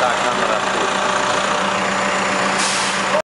จ่